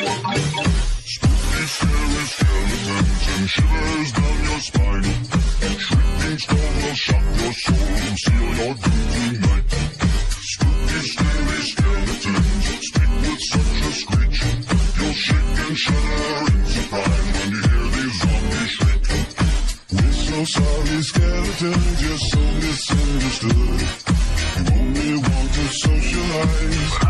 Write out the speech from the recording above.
Spooky, scary skeletons and shivers down your spine. Shrieking storm will shock your soul and seal your doom tonight. Spooky, scary skeletons speak with such a screech. You'll shake and shudder in surprise when you hear these zombies shriek. We're so sorry, skeletons, you're so misunderstood. You only want to socialize.